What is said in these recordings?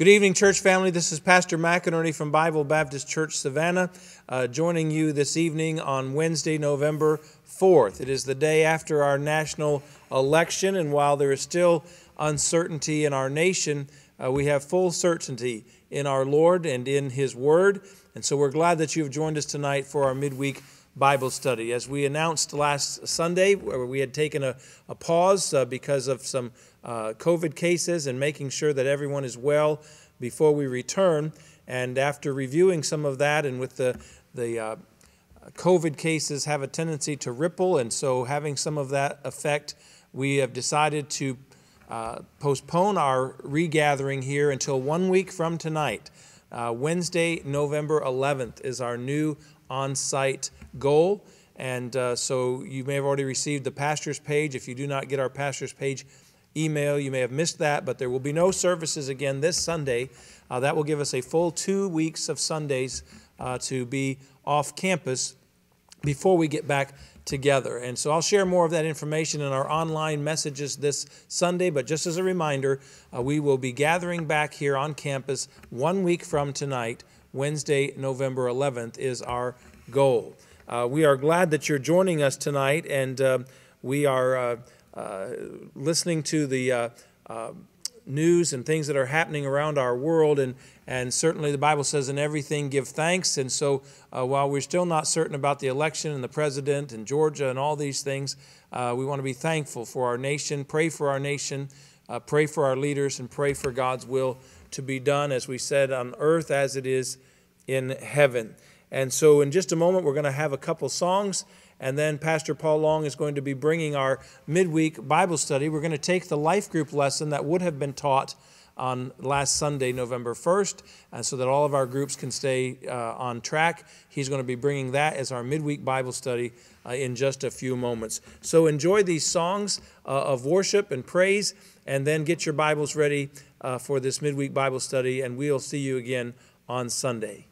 Good evening, church family. This is Pastor McInerney from Bible Baptist Church Savannah, uh, joining you this evening on Wednesday, November 4th. It is the day after our national election, and while there is still uncertainty in our nation, uh, we have full certainty in our Lord and in His Word. And so we're glad that you have joined us tonight for our midweek Bible study. As we announced last Sunday, where we had taken a, a pause uh, because of some uh, COVID cases and making sure that everyone is well before we return. And after reviewing some of that, and with the, the uh, COVID cases have a tendency to ripple, and so having some of that effect, we have decided to uh, postpone our regathering here until one week from tonight. Uh, Wednesday, November 11th, is our new on site goal. And uh, so you may have already received the pastor's page. If you do not get our pastor's page, email. You may have missed that, but there will be no services again this Sunday. Uh, that will give us a full two weeks of Sundays uh, to be off campus before we get back together. And so I'll share more of that information in our online messages this Sunday. But just as a reminder, uh, we will be gathering back here on campus one week from tonight. Wednesday, November 11th, is our goal. Uh, we are glad that you're joining us tonight, and uh, we are uh, listening to the uh, uh, news and things that are happening around our world. And, and certainly the Bible says, in everything give thanks. And so uh, while we're still not certain about the election and the president and Georgia and all these things, uh, we want to be thankful for our nation, pray for our nation, uh, pray for our leaders, and pray for God's will to be done, as we said, on earth as it is in heaven. And so in just a moment, we're going to have a couple songs. And then Pastor Paul Long is going to be bringing our midweek Bible study. We're going to take the life group lesson that would have been taught on last Sunday, November 1st, and so that all of our groups can stay uh, on track. He's going to be bringing that as our midweek Bible study uh, in just a few moments. So enjoy these songs uh, of worship and praise, and then get your Bibles ready uh, for this midweek Bible study, and we'll see you again on Sunday.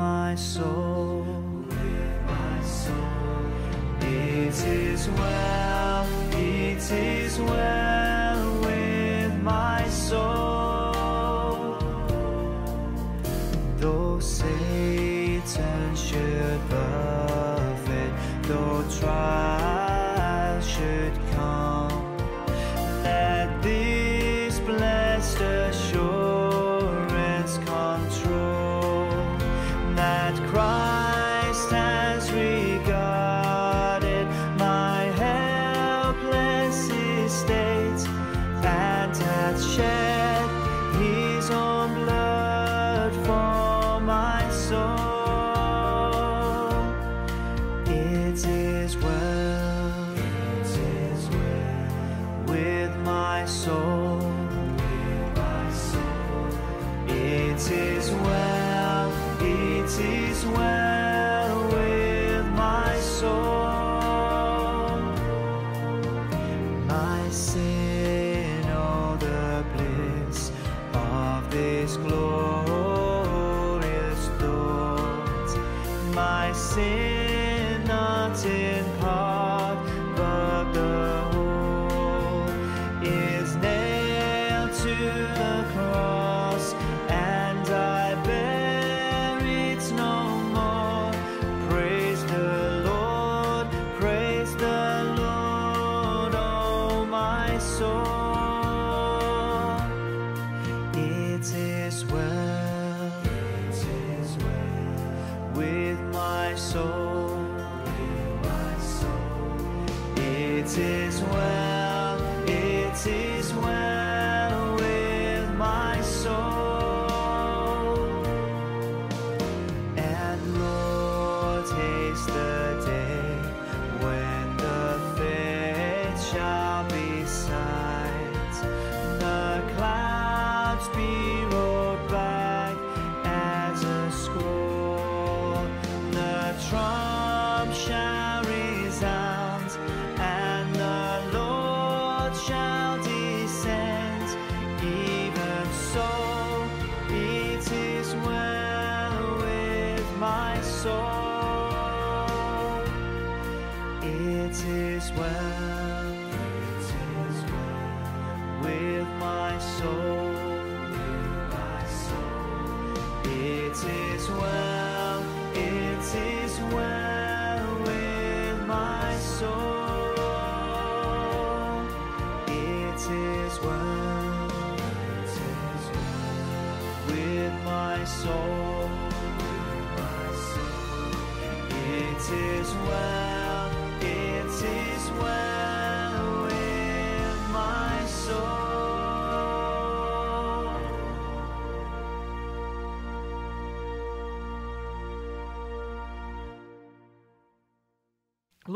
my soul. With my soul. It is well, it is well. it is well, it is well.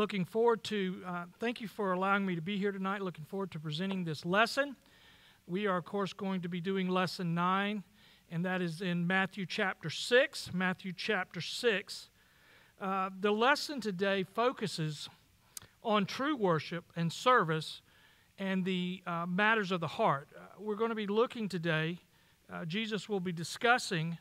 Looking forward to, uh, thank you for allowing me to be here tonight. Looking forward to presenting this lesson. We are, of course, going to be doing lesson nine, and that is in Matthew chapter 6. Matthew chapter 6. Uh, the lesson today focuses on true worship and service and the uh, matters of the heart. Uh, we're going to be looking today, uh, Jesus will be discussing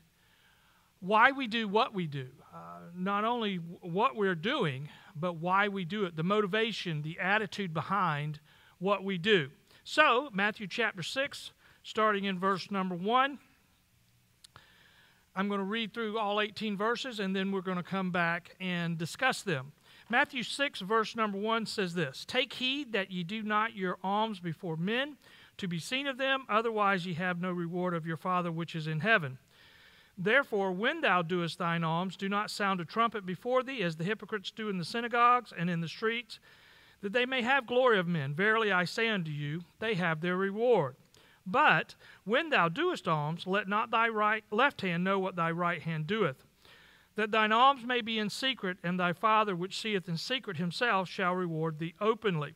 why we do what we do. Uh, not only what we're doing, but why we do it, the motivation, the attitude behind what we do. So, Matthew chapter 6, starting in verse number 1. I'm going to read through all 18 verses and then we're going to come back and discuss them. Matthew 6, verse number 1 says this Take heed that ye do not your alms before men to be seen of them, otherwise ye have no reward of your Father which is in heaven. Therefore, when thou doest thine alms, do not sound a trumpet before thee, as the hypocrites do in the synagogues and in the streets, that they may have glory of men. Verily I say unto you, they have their reward. But when thou doest alms, let not thy right left hand know what thy right hand doeth, that thine alms may be in secret, and thy Father which seeth in secret himself shall reward thee openly.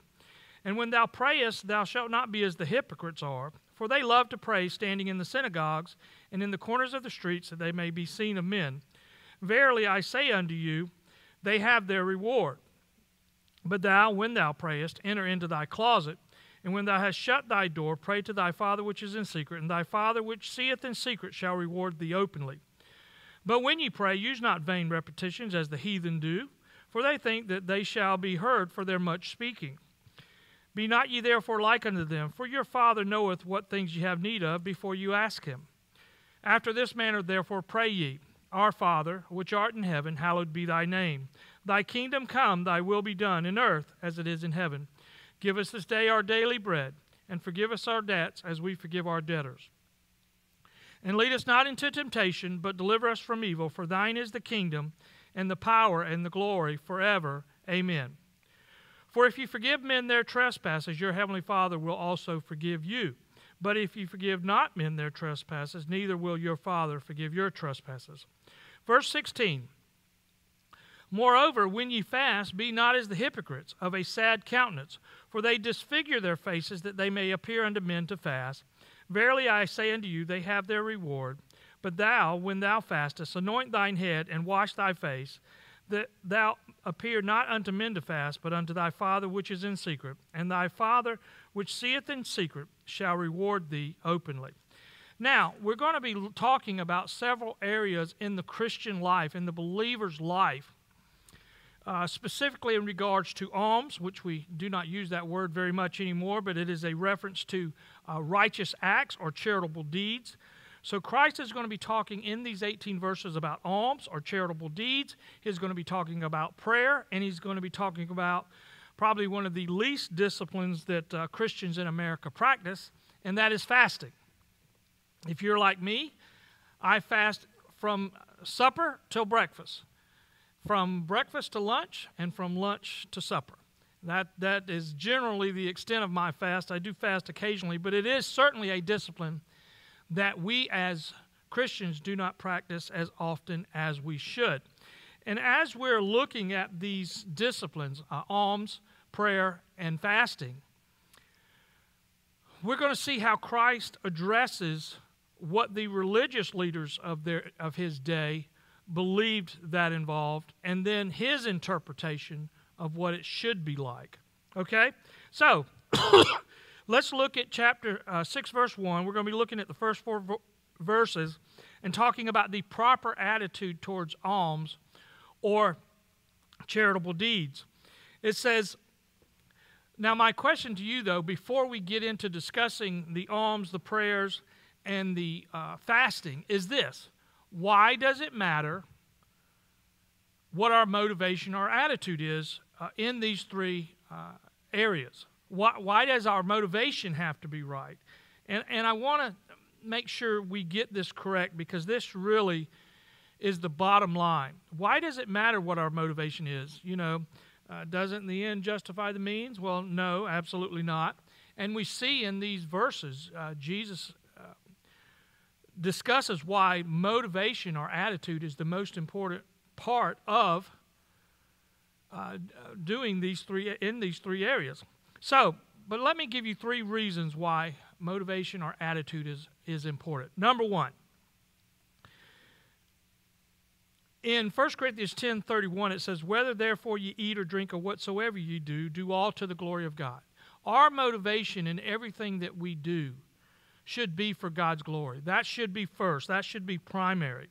And when thou prayest, thou shalt not be as the hypocrites are, for they love to pray standing in the synagogues and in the corners of the streets, that they may be seen of men. Verily I say unto you, they have their reward. But thou, when thou prayest, enter into thy closet, and when thou hast shut thy door, pray to thy Father which is in secret, and thy Father which seeth in secret shall reward thee openly. But when ye pray, use not vain repetitions as the heathen do, for they think that they shall be heard for their much speaking. Be not ye therefore like unto them, for your Father knoweth what things ye have need of before you ask him. After this manner therefore pray ye, Our Father, which art in heaven, hallowed be thy name. Thy kingdom come, thy will be done, in earth as it is in heaven. Give us this day our daily bread, and forgive us our debts as we forgive our debtors. And lead us not into temptation, but deliver us from evil. For thine is the kingdom, and the power, and the glory forever. Amen. For if you forgive men their trespasses, your heavenly Father will also forgive you. But if you forgive not men their trespasses, neither will your Father forgive your trespasses. Verse 16 Moreover, when ye fast, be not as the hypocrites of a sad countenance, for they disfigure their faces that they may appear unto men to fast. Verily I say unto you, they have their reward. But thou, when thou fastest, anoint thine head and wash thy face that thou appear not unto men to fast, but unto thy Father which is in secret, and thy Father which seeth in secret shall reward thee openly. Now, we're going to be talking about several areas in the Christian life, in the believer's life, uh, specifically in regards to alms, which we do not use that word very much anymore, but it is a reference to uh, righteous acts or charitable deeds. So Christ is going to be talking in these 18 verses about alms or charitable deeds. He's going to be talking about prayer, and he's going to be talking about probably one of the least disciplines that uh, Christians in America practice, and that is fasting. If you're like me, I fast from supper till breakfast, from breakfast to lunch, and from lunch to supper. That, that is generally the extent of my fast. I do fast occasionally, but it is certainly a discipline that we as Christians do not practice as often as we should. And as we're looking at these disciplines, uh, alms, prayer, and fasting, we're going to see how Christ addresses what the religious leaders of, their, of his day believed that involved, and then his interpretation of what it should be like. Okay? So, Let's look at chapter uh, 6, verse 1. We're going to be looking at the first four verses and talking about the proper attitude towards alms or charitable deeds. It says, Now, my question to you, though, before we get into discussing the alms, the prayers, and the uh, fasting, is this Why does it matter what our motivation, our attitude is uh, in these three uh, areas? Why, why does our motivation have to be right? And, and I want to make sure we get this correct because this really is the bottom line. Why does it matter what our motivation is? You know, uh, doesn't the end justify the means? Well, no, absolutely not. And we see in these verses, uh, Jesus uh, discusses why motivation or attitude is the most important part of uh, doing these three in these three areas. So, but let me give you three reasons why motivation or attitude is, is important. Number one, in 1 Corinthians 10 31, it says, Whether therefore you eat or drink or whatsoever you do, do all to the glory of God. Our motivation in everything that we do should be for God's glory. That should be first, that should be primary.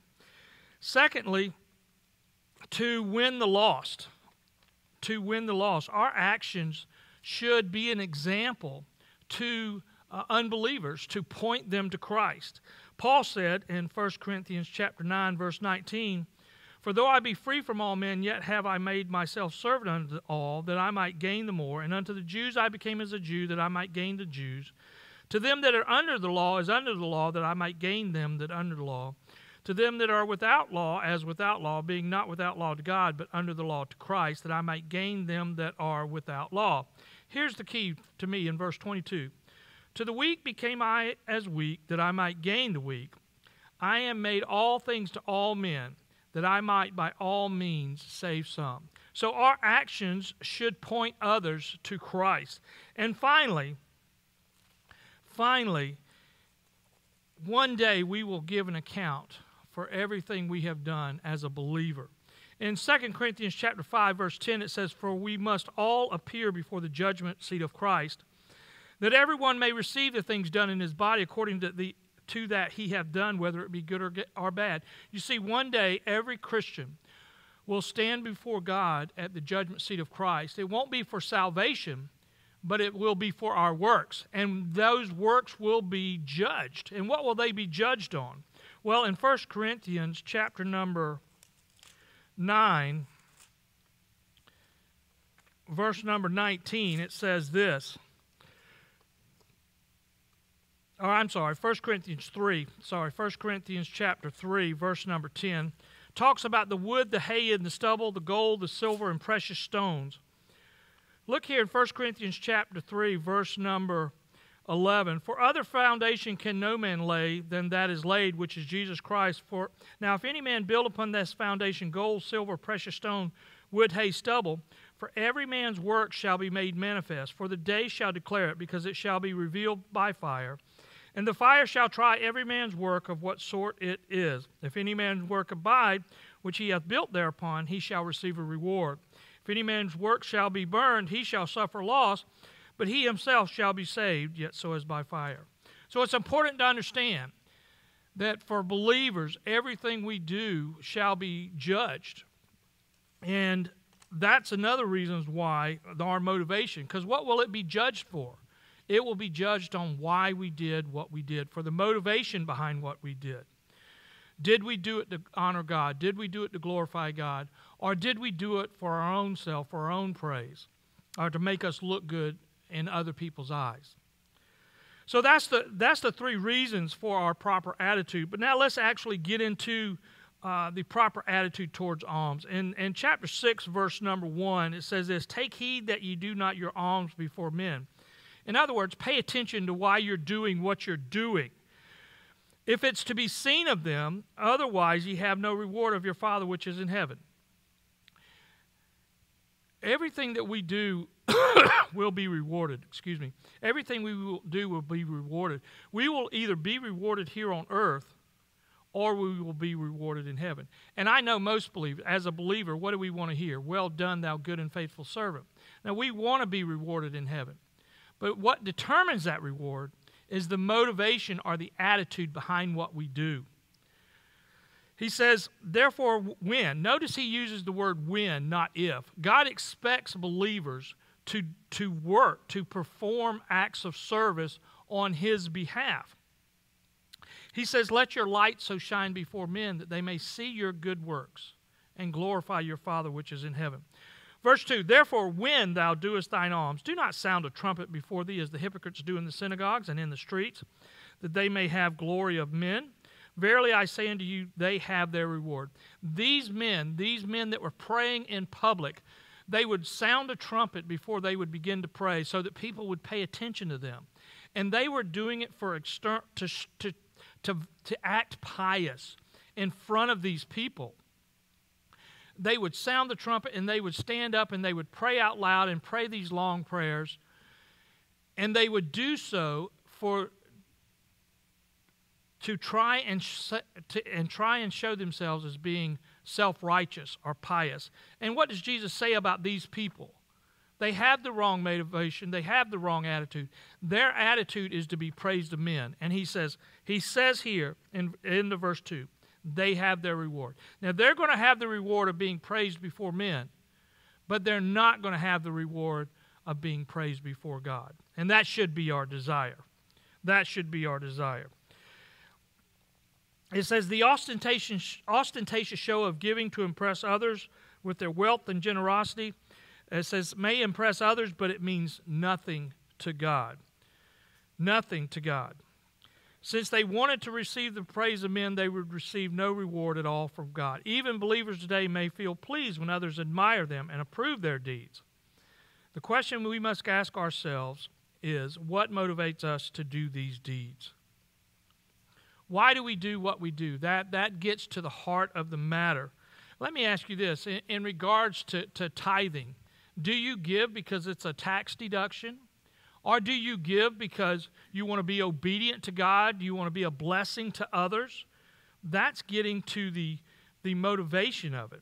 Secondly, to win the lost. To win the lost. Our actions should be an example to uh, unbelievers to point them to Christ. Paul said in 1 Corinthians chapter 9 verse 19, "For though I be free from all men, yet have I made myself servant unto all, that I might gain the more, and unto the Jews I became as a Jew, that I might gain the Jews. To them that are under the law as under the law, that I might gain them that under the law." To them that are without law, as without law, being not without law to God, but under the law to Christ, that I might gain them that are without law. Here's the key to me in verse 22 To the weak became I as weak, that I might gain the weak. I am made all things to all men, that I might by all means save some. So our actions should point others to Christ. And finally, finally, one day we will give an account for everything we have done as a believer. In 2 Corinthians chapter 5 verse 10 it says for we must all appear before the judgment seat of Christ that everyone may receive the things done in his body according to the to that he have done whether it be good or, or bad. You see one day every Christian will stand before God at the judgment seat of Christ. It won't be for salvation, but it will be for our works. And those works will be judged. And what will they be judged on? Well, in 1 Corinthians chapter number 9, verse number 19, it says this. Oh, I'm sorry, 1 Corinthians 3. Sorry, 1 Corinthians chapter 3, verse number 10 talks about the wood, the hay, and the stubble, the gold, the silver, and precious stones. Look here in 1 Corinthians chapter 3, verse number 11. For other foundation can no man lay than that is laid, which is Jesus Christ. For now, if any man build upon this foundation gold, silver, precious stone, wood, hay, stubble, for every man's work shall be made manifest. For the day shall declare it, because it shall be revealed by fire. And the fire shall try every man's work of what sort it is. If any man's work abide, which he hath built thereupon, he shall receive a reward. If any man's work shall be burned, he shall suffer loss, but he himself shall be saved, yet so as by fire. So it's important to understand that for believers, everything we do shall be judged. And that's another reason why our motivation, because what will it be judged for? It will be judged on why we did what we did, for the motivation behind what we did. Did we do it to honor God? Did we do it to glorify God? Or did we do it for our own self, for our own praise, or to make us look good in other people's eyes? So that's the, that's the three reasons for our proper attitude. But now let's actually get into uh, the proper attitude towards alms. In, in chapter 6, verse number 1, it says this Take heed that ye do not your alms before men in other words, pay attention to why you're doing what you're doing. If it's to be seen of them, otherwise ye have no reward of your Father which is in heaven. Everything that we do will be rewarded. Excuse me. Everything we will do will be rewarded. We will either be rewarded here on earth or we will be rewarded in heaven. And I know most believe, as a believer, what do we want to hear? Well done, thou good and faithful servant. Now, we want to be rewarded in heaven. But what determines that reward is the motivation or the attitude behind what we do. He says, therefore, when. Notice he uses the word when, not if. God expects believers to, to work, to perform acts of service on his behalf. He says, Let your light so shine before men that they may see your good works and glorify your Father which is in heaven. Verse 2 Therefore, when thou doest thine alms, do not sound a trumpet before thee as the hypocrites do in the synagogues and in the streets, that they may have glory of men. Verily I say unto you, they have their reward. These men, these men that were praying in public, they would sound a trumpet before they would begin to pray so that people would pay attention to them. And they were doing it for exter- to, to, to, to act pious in front of these people they would sound the trumpet and they would stand up and they would pray out loud and pray these long prayers. And they would do so for to try and to, and try and show themselves as being self-righteous or pious. And what does Jesus say about these people? They have the wrong motivation, they have the wrong attitude. Their attitude is to be praised of men. And he says he says here in in the verse 2, they have their reward. Now, they're going to have the reward of being praised before men, but they're not going to have the reward of being praised before God. And that should be our desire. That should be our desire. It says, the ostentatious, ostentatious show of giving to impress others with their wealth and generosity. It says, may impress others, but it means nothing to God. Nothing to God. Since they wanted to receive the praise of men, they would receive no reward at all from God. Even believers today may feel pleased when others admire them and approve their deeds. The question we must ask ourselves is what motivates us to do these deeds? Why do we do what we do? That, that gets to the heart of the matter. Let me ask you this in, in regards to, to tithing, do you give because it's a tax deduction? Or do you give because you want to be obedient to God? Do you want to be a blessing to others? That's getting to the, the motivation of it.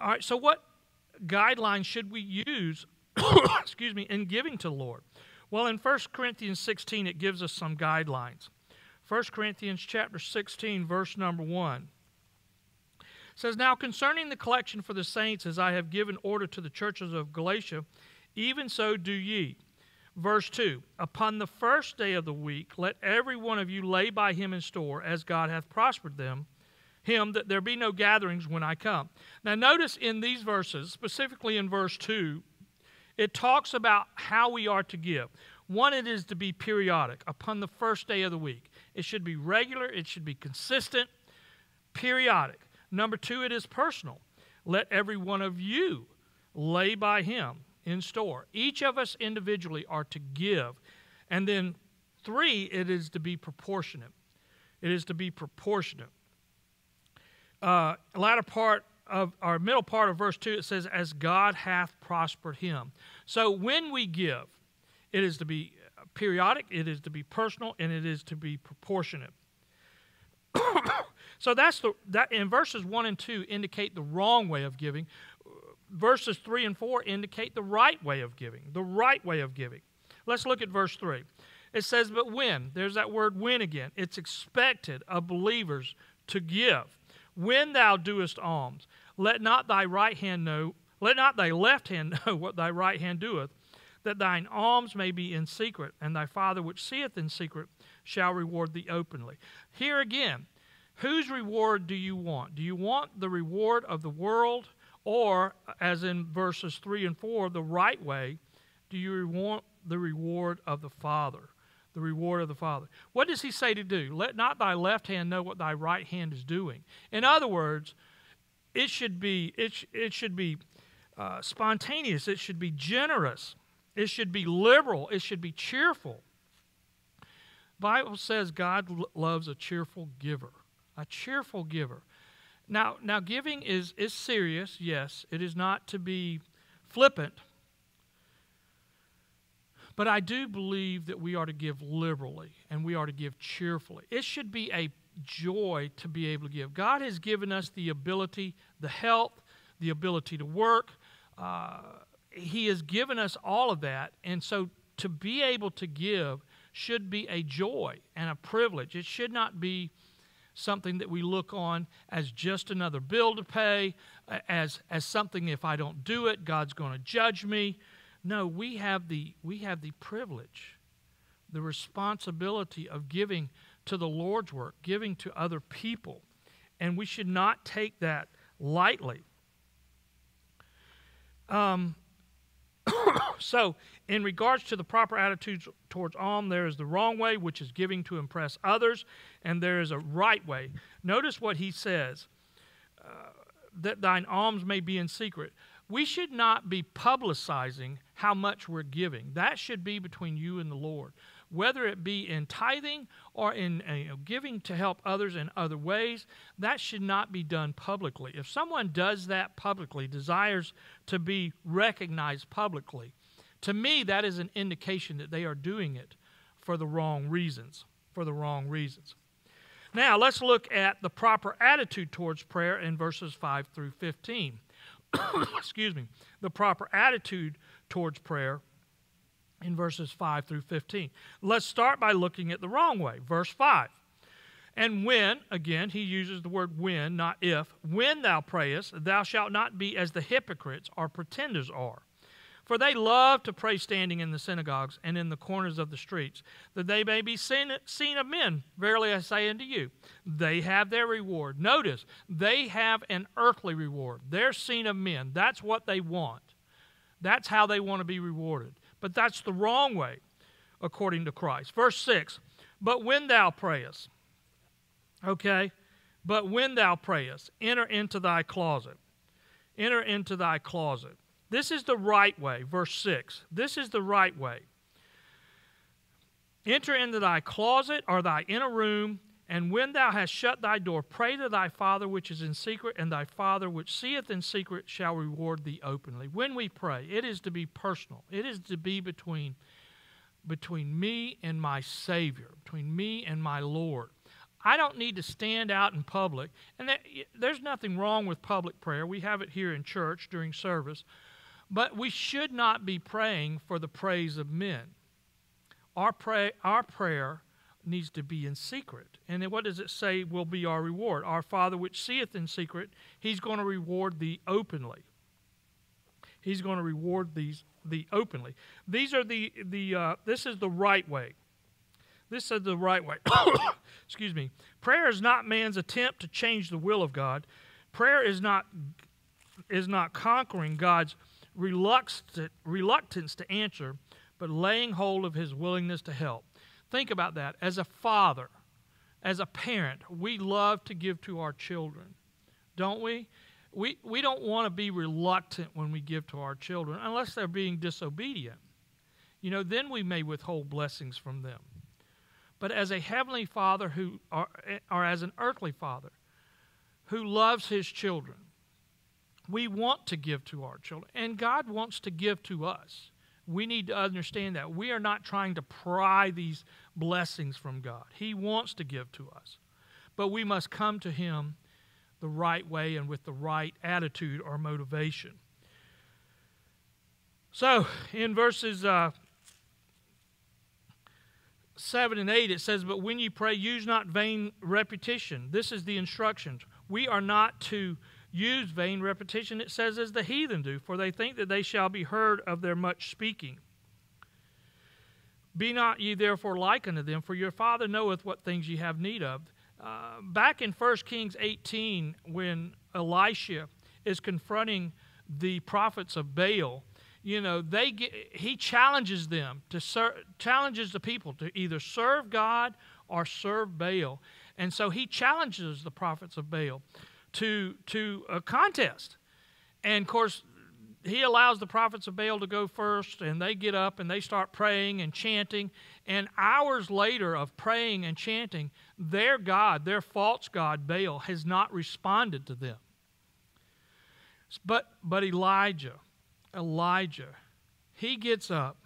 All right, so what guidelines should we use, excuse me, in giving to the Lord? Well, in 1 Corinthians 16, it gives us some guidelines. 1 Corinthians chapter 16, verse number 1 says, Now concerning the collection for the saints, as I have given order to the churches of Galatia, even so do ye. Verse 2 Upon the first day of the week, let every one of you lay by him in store, as God hath prospered them, him, that there be no gatherings when I come. Now, notice in these verses, specifically in verse 2, it talks about how we are to give. One, it is to be periodic, upon the first day of the week. It should be regular, it should be consistent, periodic. Number two, it is personal. Let every one of you lay by him in store. Each of us individually are to give. And then three, it is to be proportionate. It is to be proportionate. Uh, latter part of our middle part of verse 2, it says, As God hath prospered him. So when we give, it is to be periodic, it is to be personal, and it is to be proportionate. so that's the that in verses 1 and 2 indicate the wrong way of giving verses 3 and 4 indicate the right way of giving, the right way of giving. Let's look at verse 3. It says, But when, there's that word when again, it's expected of believers to give. When thou doest alms, let not thy right hand know, let not thy left hand know what thy right hand doeth, that thine alms may be in secret, and thy Father which seeth in secret shall reward thee openly. Here again, whose reward do you want? Do you want the reward of the world? Or, as in verses 3 and 4, the right way, do you want the reward of the Father? The reward of the Father. What does he say to do? Let not thy left hand know what thy right hand is doing. In other words, it should be, it, it should be uh, spontaneous, it should be generous, it should be liberal, it should be cheerful. Bible says God loves a cheerful giver, a cheerful giver. Now, now giving is, is serious, yes. It is not to be flippant. But I do believe that we are to give liberally and we are to give cheerfully. It should be a joy to be able to give. God has given us the ability, the health, the ability to work. Uh, he has given us all of that. And so to be able to give should be a joy and a privilege. It should not be something that we look on as just another bill to pay, as, as something if I don't do it, God's going to judge me. No, we have the, we have the privilege, the responsibility of giving to the Lord's work, giving to other people. And we should not take that lightly. Um, so, in regards to the proper attitudes towards alms, there is the wrong way, which is giving to impress others, and there is a right way. Notice what he says uh, that thine alms may be in secret. We should not be publicizing how much we're giving. That should be between you and the Lord. Whether it be in tithing or in uh, you know, giving to help others in other ways, that should not be done publicly. If someone does that publicly, desires to be recognized publicly, to me, that is an indication that they are doing it for the wrong reasons. For the wrong reasons. Now, let's look at the proper attitude towards prayer in verses 5 through 15. Excuse me. The proper attitude towards prayer in verses 5 through 15. Let's start by looking at the wrong way. Verse 5. And when, again, he uses the word when, not if, when thou prayest, thou shalt not be as the hypocrites or pretenders are for they love to pray standing in the synagogues and in the corners of the streets, that they may be seen, seen of men. Verily I say unto you, they have their reward. Notice, they have an earthly reward. They're seen of men. That's what they want. That's how they want to be rewarded. But that's the wrong way, according to Christ. Verse 6 But when thou prayest, okay, but when thou prayest, enter into thy closet. Enter into thy closet. This is the right way. Verse 6. This is the right way. Enter into thy closet or thy inner room, and when thou hast shut thy door, pray to thy Father which is in secret, and thy Father which seeth in secret shall reward thee openly. When we pray, it is to be personal. It is to be between, between me and my Savior, between me and my Lord. I don't need to stand out in public. And there's nothing wrong with public prayer. We have it here in church during service. But we should not be praying for the praise of men. Our, pray, our prayer needs to be in secret. And then what does it say will be our reward? Our Father which seeth in secret, he's going to reward thee openly. He's going to reward these the openly. These are the the uh, this is the right way. This is the right way. Excuse me. Prayer is not man's attempt to change the will of God. Prayer is not is not conquering God's reluctance to answer, but laying hold of his willingness to help. Think about that. As a father, as a parent, we love to give to our children, don't we? We, we don't want to be reluctant when we give to our children unless they're being disobedient. You know, then we may withhold blessings from them. But as a heavenly father who, or, or as an earthly father who loves his children, we want to give to our children, and God wants to give to us. We need to understand that. We are not trying to pry these blessings from God. He wants to give to us. But we must come to Him the right way and with the right attitude or motivation. So, in verses uh, 7 and 8, it says, But when you pray, use not vain repetition. This is the instructions. We are not to use vain repetition, it says, as the heathen do, for they think that they shall be heard of their much speaking. Be not ye therefore like unto them, for your Father knoweth what things ye have need of. Uh, back in 1 Kings 18, when Elisha is confronting the prophets of Baal, you know, they get, he challenges them to ser- challenges the people to either serve God or serve Baal. And so he challenges the prophets of Baal to, to a contest. And of course, he allows the prophets of Baal to go first, and they get up and they start praying and chanting. And hours later of praying and chanting, their God, their false God, Baal, has not responded to them. But, but Elijah, Elijah, he gets up.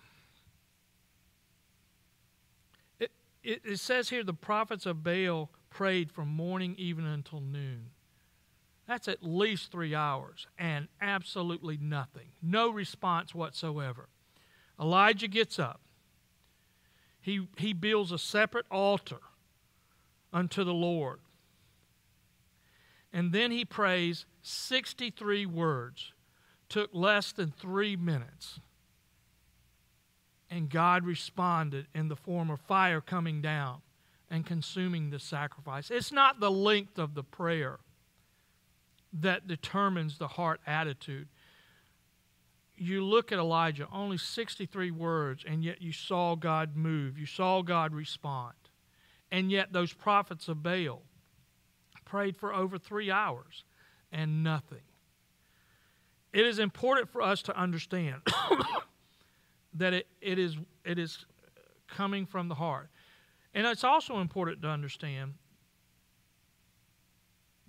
It, it, it says here the prophets of Baal prayed from morning even until noon. That's at least three hours and absolutely nothing. No response whatsoever. Elijah gets up. He, he builds a separate altar unto the Lord. And then he prays 63 words. Took less than three minutes. And God responded in the form of fire coming down and consuming the sacrifice. It's not the length of the prayer that determines the heart attitude. You look at Elijah, only 63 words, and yet you saw God move. You saw God respond. And yet those prophets of Baal prayed for over three hours and nothing. It is important for us to understand that it, it, is, it is coming from the heart. And it's also important to understand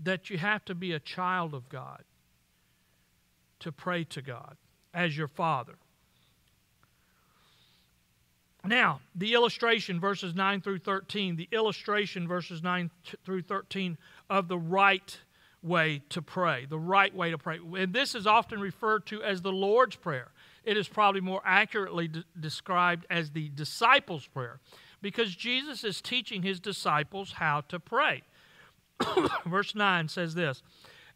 that you have to be a child of God to pray to God as your Father. Now, the illustration, verses 9 through 13, the illustration, verses 9 through 13, of the right way to pray, the right way to pray. And this is often referred to as the Lord's Prayer. It is probably more accurately de- described as the disciples' prayer because Jesus is teaching his disciples how to pray. Verse 9 says this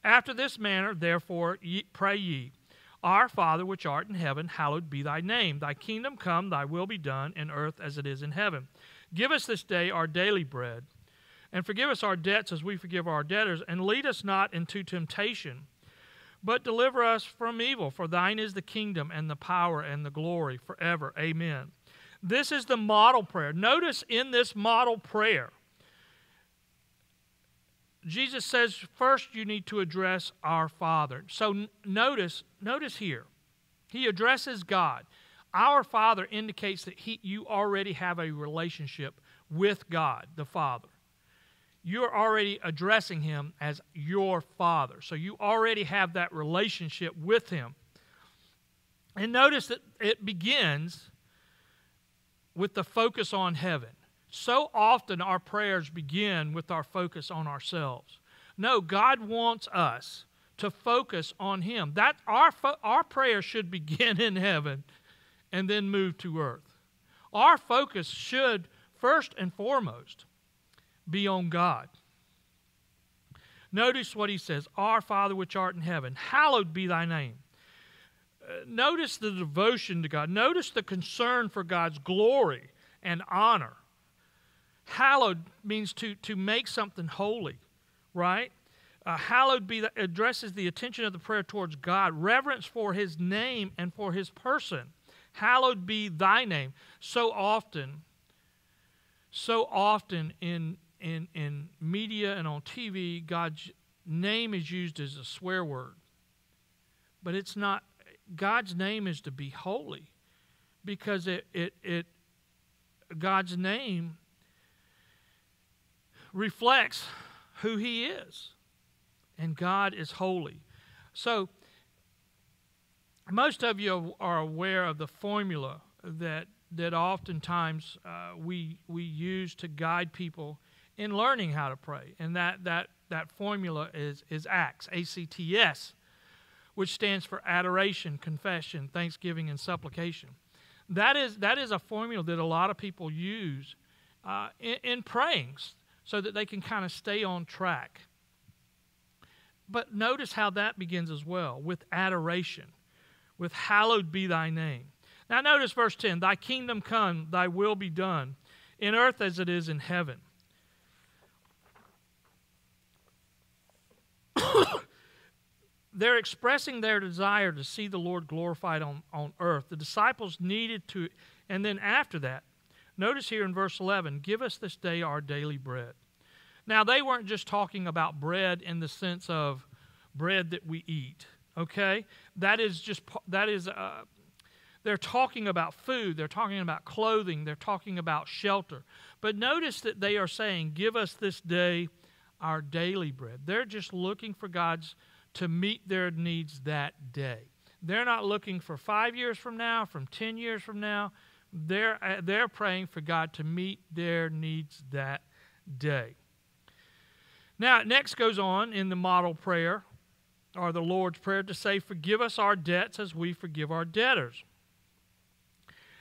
After this manner, therefore, ye, pray ye, Our Father which art in heaven, hallowed be thy name. Thy kingdom come, thy will be done, in earth as it is in heaven. Give us this day our daily bread, and forgive us our debts as we forgive our debtors, and lead us not into temptation, but deliver us from evil. For thine is the kingdom, and the power, and the glory forever. Amen. This is the model prayer. Notice in this model prayer, Jesus says first you need to address our Father. So notice, notice here, he addresses God. Our Father indicates that he, you already have a relationship with God, the Father. You're already addressing him as your Father. So you already have that relationship with him. And notice that it begins with the focus on heaven. So often our prayers begin with our focus on ourselves. No, God wants us to focus on Him. That our our prayer should begin in heaven and then move to earth. Our focus should first and foremost be on God. Notice what he says Our Father which art in heaven, hallowed be thy name. Uh, notice the devotion to God. Notice the concern for God's glory and honor. Hallowed means to, to make something holy, right? Uh, hallowed be the, addresses the attention of the prayer towards God, reverence for his name and for his person. Hallowed be thy name. So often, so often in, in, in media and on TV, God's name is used as a swear word. But it's not, God's name is to be holy because it, it, it God's name reflects who He is. And God is holy. So, most of you are aware of the formula that, that oftentimes uh, we, we use to guide people in learning how to pray. And that, that, that formula is, is ACTS, A C T S, which stands for adoration, confession, thanksgiving, and supplication. That is, that is a formula that a lot of people use uh, in, in prayings so that they can kind of stay on track. But notice how that begins as well with adoration, with hallowed be thy name. Now, notice verse 10 Thy kingdom come, thy will be done, in earth as it is in heaven. They're expressing their desire to see the Lord glorified on, on earth. The disciples needed to, and then after that, Notice here in verse 11, give us this day our daily bread. Now, they weren't just talking about bread in the sense of bread that we eat, okay? That is just, that is, uh, they're talking about food, they're talking about clothing, they're talking about shelter. But notice that they are saying, give us this day our daily bread. They're just looking for God's to meet their needs that day. They're not looking for five years from now, from 10 years from now. They're, uh, they're praying for God to meet their needs that day. Now, it next goes on in the model prayer, or the Lord's Prayer, to say, Forgive us our debts as we forgive our debtors.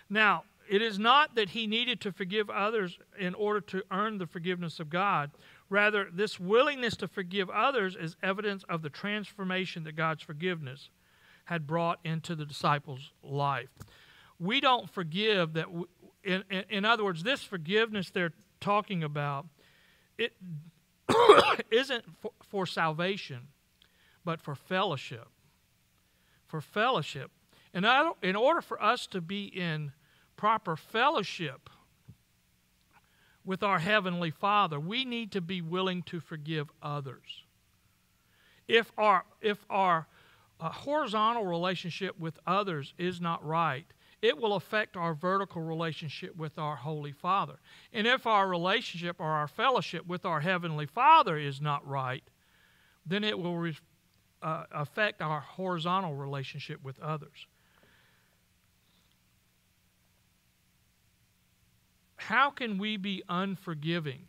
Now, it is not that he needed to forgive others in order to earn the forgiveness of God. Rather, this willingness to forgive others is evidence of the transformation that God's forgiveness had brought into the disciples' life we don't forgive that we, in, in, in, other words this forgiveness they're talking about it isn't for, for salvation but for fellowship. For fellowship. And in order for us to be in proper fellowship with our heavenly father we need to be willing to forgive others. If our if our uh, horizontal relationship with others is not right it will affect our vertical relationship with our Holy Father. And if our relationship or our fellowship with our Heavenly Father is not right, then it will re- uh, affect our horizontal relationship with others. How can we be unforgiving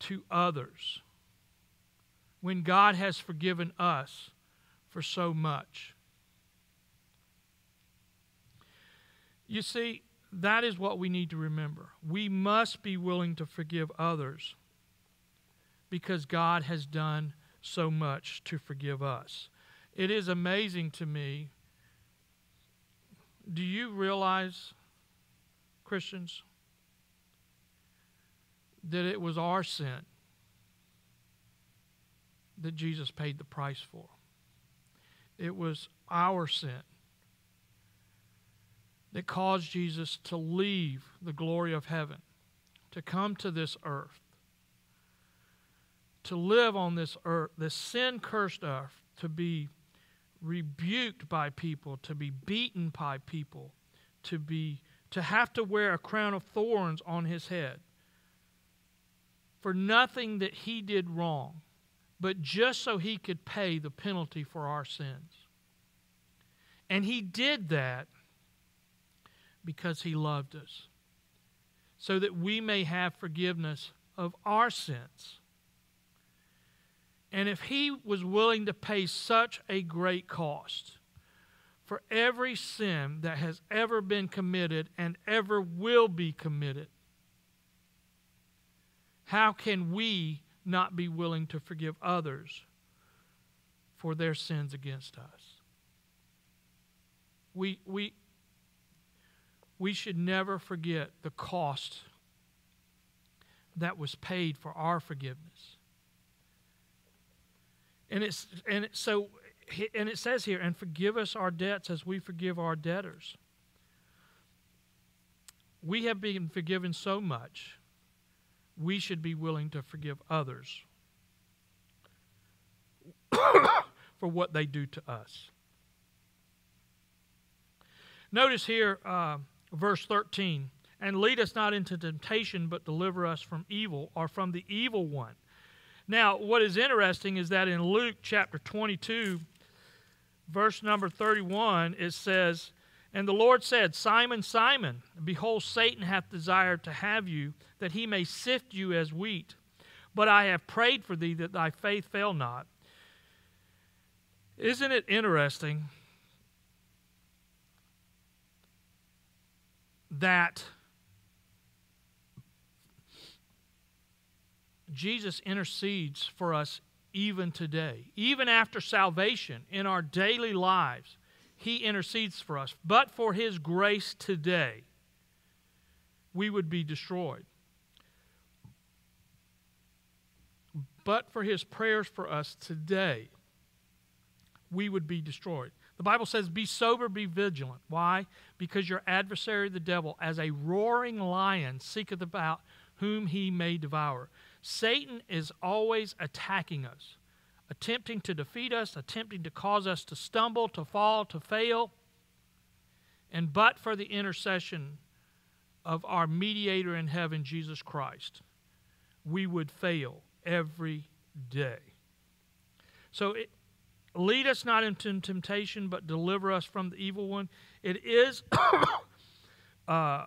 to others when God has forgiven us for so much? You see, that is what we need to remember. We must be willing to forgive others because God has done so much to forgive us. It is amazing to me. Do you realize, Christians, that it was our sin that Jesus paid the price for? It was our sin that caused Jesus to leave the glory of heaven, to come to this earth, to live on this earth, this sin cursed earth, to be rebuked by people, to be beaten by people, to be to have to wear a crown of thorns on his head for nothing that he did wrong, but just so he could pay the penalty for our sins. And he did that because he loved us, so that we may have forgiveness of our sins. And if he was willing to pay such a great cost, for every sin that has ever been committed and ever will be committed, how can we not be willing to forgive others for their sins against us? We, we, we should never forget the cost that was paid for our forgiveness. And it's and so and it says here, and forgive us our debts as we forgive our debtors. We have been forgiven so much, we should be willing to forgive others for what they do to us. Notice here, uh, verse 13, and lead us not into temptation, but deliver us from evil or from the evil one. Now, what is interesting is that in Luke chapter 22, verse number 31, it says, And the Lord said, Simon, Simon, behold, Satan hath desired to have you, that he may sift you as wheat. But I have prayed for thee that thy faith fail not. Isn't it interesting that Jesus intercedes for us even today. Even after salvation in our daily lives, He intercedes for us. But for His grace today, we would be destroyed. But for His prayers for us today, we would be destroyed. The Bible says, Be sober, be vigilant. Why? Because your adversary, the devil, as a roaring lion, seeketh about whom he may devour. Satan is always attacking us, attempting to defeat us, attempting to cause us to stumble, to fall, to fail. And but for the intercession of our mediator in heaven, Jesus Christ, we would fail every day. So it, lead us not into temptation, but deliver us from the evil one. It is uh,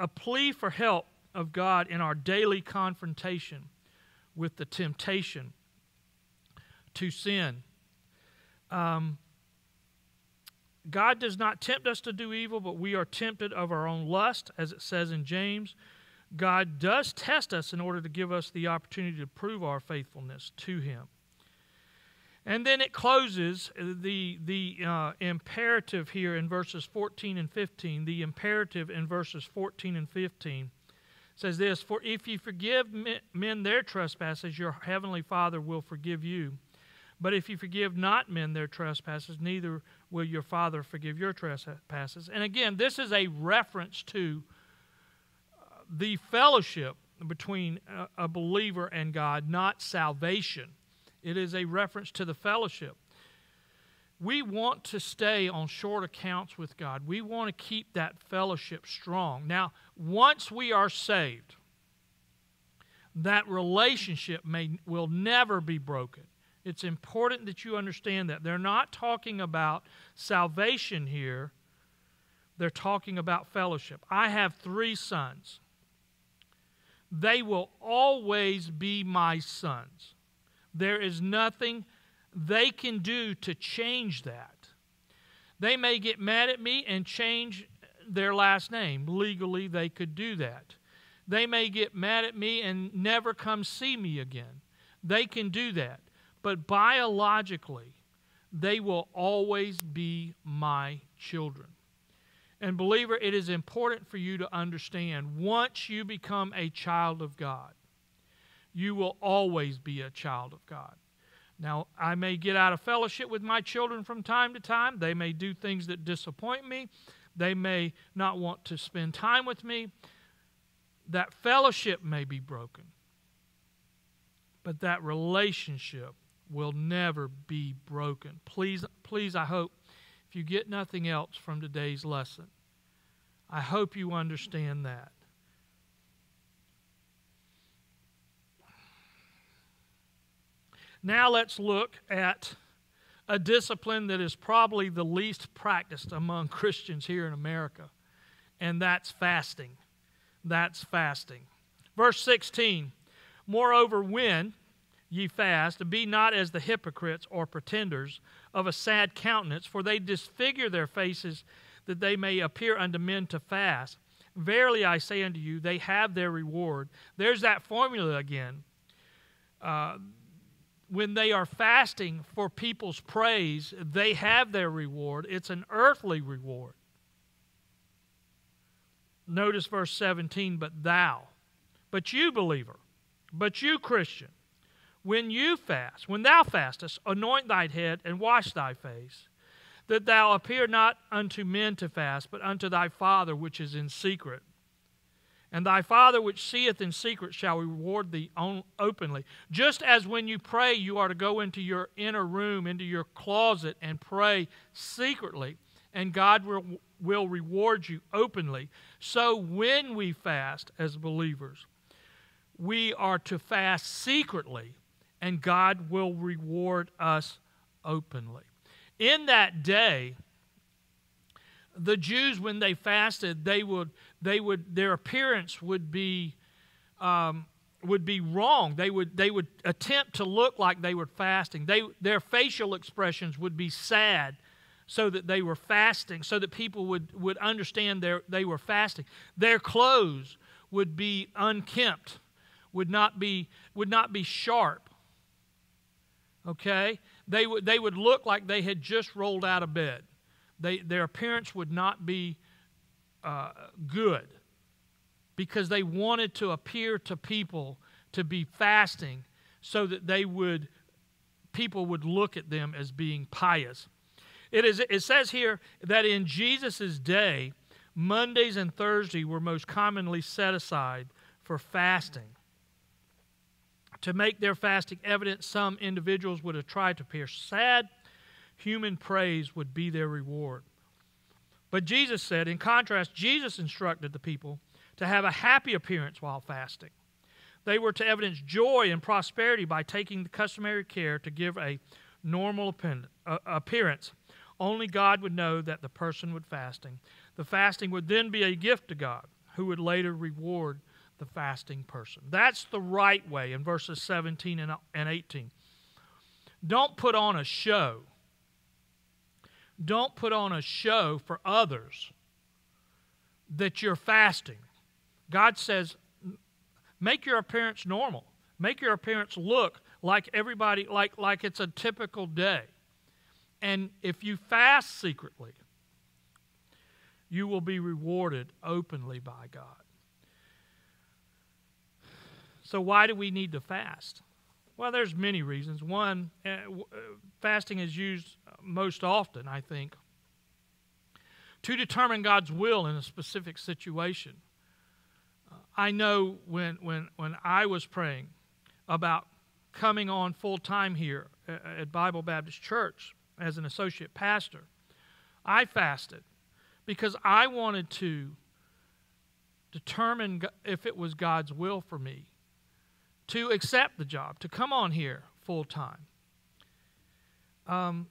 a plea for help of God in our daily confrontation with the temptation to sin. Um, God does not tempt us to do evil, but we are tempted of our own lust, as it says in James. God does test us in order to give us the opportunity to prove our faithfulness to Him. And then it closes the, the uh, imperative here in verses 14 and 15. The imperative in verses 14 and 15 says this For if you forgive men their trespasses, your heavenly Father will forgive you. But if you forgive not men their trespasses, neither will your Father forgive your trespasses. And again, this is a reference to uh, the fellowship between a believer and God, not salvation. It is a reference to the fellowship we want to stay on short accounts with God. We want to keep that fellowship strong. Now, once we are saved, that relationship may, will never be broken. It's important that you understand that. They're not talking about salvation here, they're talking about fellowship. I have three sons. They will always be my sons. There is nothing they can do to change that. They may get mad at me and change their last name. Legally, they could do that. They may get mad at me and never come see me again. They can do that. But biologically, they will always be my children. And, believer, it is important for you to understand once you become a child of God, you will always be a child of God. Now, I may get out of fellowship with my children from time to time. They may do things that disappoint me, They may not want to spend time with me. That fellowship may be broken. But that relationship will never be broken. Please, please, I hope, if you get nothing else from today's lesson, I hope you understand that. Now let's look at a discipline that is probably the least practiced among Christians here in America, and that's fasting. That's fasting. Verse 16 Moreover, when ye fast, be not as the hypocrites or pretenders of a sad countenance, for they disfigure their faces that they may appear unto men to fast. Verily I say unto you, they have their reward. There's that formula again. Uh, when they are fasting for people's praise, they have their reward. It's an earthly reward. Notice verse 17, but thou, but you, believer, but you, Christian, when you fast, when thou fastest, anoint thy head and wash thy face, that thou appear not unto men to fast, but unto thy Father which is in secret and thy Father which seeth in secret shall reward thee openly. Just as when you pray, you are to go into your inner room, into your closet, and pray secretly, and God will, will reward you openly. So when we fast as believers, we are to fast secretly, and God will reward us openly. In that day, the Jews, when they fasted, they would, they would, their appearance would be, um, would be wrong. They would, they would attempt to look like they were fasting. They, their facial expressions would be sad so that they were fasting, so that people would, would understand they were fasting. Their clothes would be unkempt, would not be, would not be sharp. Okay? They would, they would look like they had just rolled out of bed they, their appearance would not be uh, good because they wanted to appear to people to be fasting so that they would people would look at them as being pious. It is it says here that in jesus' day mondays and thursday were most commonly set aside for fasting. To make their fasting evident some individuals would have tried to appear sad. Human praise would be their reward. But Jesus said, in contrast, Jesus instructed the people to have a happy appearance while fasting. They were to evidence joy and prosperity by taking the customary care to give a normal uh, appearance. Only God would know that the person would fasting. The fasting would then be a gift to God, who would later reward the fasting person. That's the right way in verses 17 and 18. Don't put on a show don't put on a show for others that you're fasting. God says, make your appearance normal. Make your appearance look like everybody, like, like it's a typical day. And if you fast secretly, you will be rewarded openly by God. So, why do we need to fast? Well, there's many reasons. One, uh, fasting is used most often, I think, to determine God's will in a specific situation. Uh, I know when, when, when I was praying about coming on full time here at Bible Baptist Church as an associate pastor, I fasted because I wanted to determine if it was God's will for me to accept the job, to come on here full time. Um,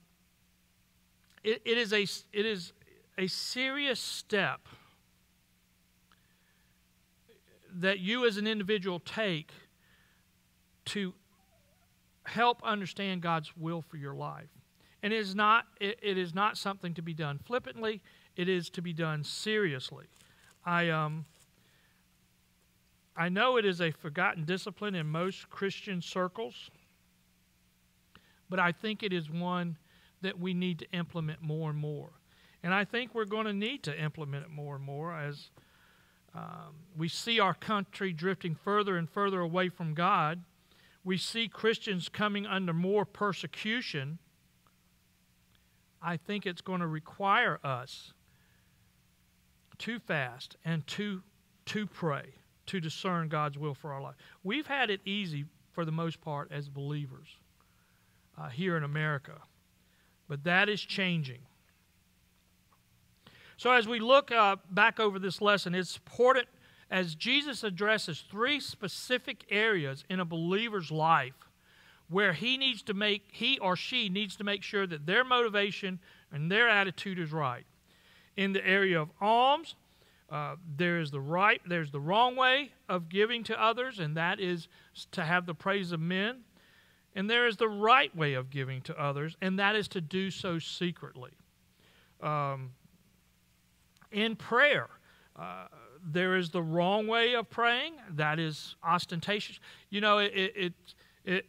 it, it, is a, it is a serious step that you as an individual take to help understand God's will for your life. And it is not, it, it is not something to be done flippantly, it is to be done seriously. I, um, I know it is a forgotten discipline in most Christian circles, but I think it is one that we need to implement more and more. And I think we're going to need to implement it more and more as um, we see our country drifting further and further away from God. We see Christians coming under more persecution. I think it's going to require us to fast, and to, to pray, to discern God's will for our life. We've had it easy for the most part as believers uh, here in America, but that is changing. So, as we look uh, back over this lesson, it's important as Jesus addresses three specific areas in a believer's life where he needs to make he or she needs to make sure that their motivation and their attitude is right in the area of alms uh, there is the right there's the wrong way of giving to others and that is to have the praise of men. And there is the right way of giving to others and that is to do so secretly. Um, in prayer uh, there is the wrong way of praying that is ostentatious you know it, it, it,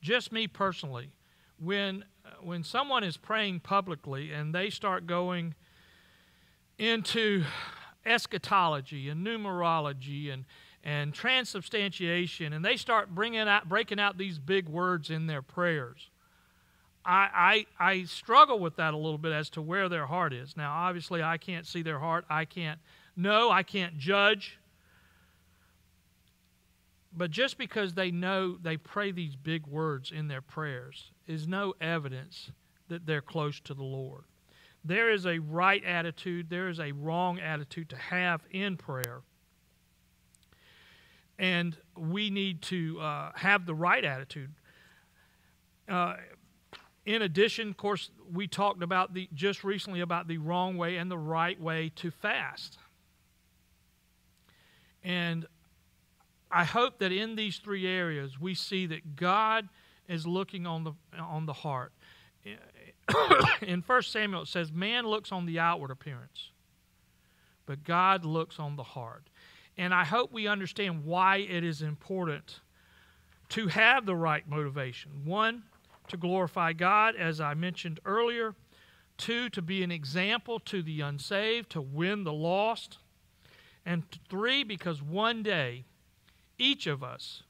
just me personally when when someone is praying publicly and they start going into eschatology and numerology and and transubstantiation and they start bringing out breaking out these big words in their prayers I, I, I struggle with that a little bit as to where their heart is. Now, obviously, I can't see their heart. I can't know. I can't judge. But just because they know they pray these big words in their prayers is no evidence that they're close to the Lord. There is a right attitude, there is a wrong attitude to have in prayer. And we need to uh, have the right attitude. Uh, in addition, of course, we talked about the just recently about the wrong way and the right way to fast. And I hope that in these three areas we see that God is looking on the on the heart. In 1 Samuel it says man looks on the outward appearance, but God looks on the heart. And I hope we understand why it is important to have the right motivation. One, to glorify God, as I mentioned earlier. Two, to be an example to the unsaved, to win the lost. And three, because one day each of us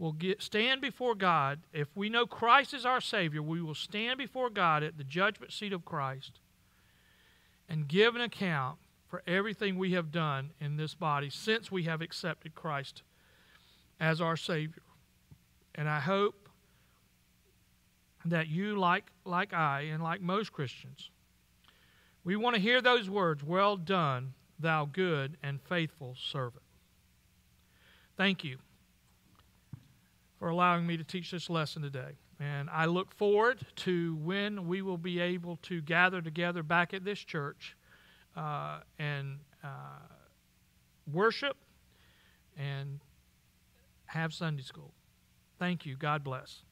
will get, stand before God. If we know Christ is our Savior, we will stand before God at the judgment seat of Christ and give an account for everything we have done in this body since we have accepted Christ as our Savior. And I hope that you, like, like I, and like most Christians, we want to hear those words, Well done, thou good and faithful servant. Thank you for allowing me to teach this lesson today. And I look forward to when we will be able to gather together back at this church uh, and uh, worship and have Sunday school. Thank you. God bless.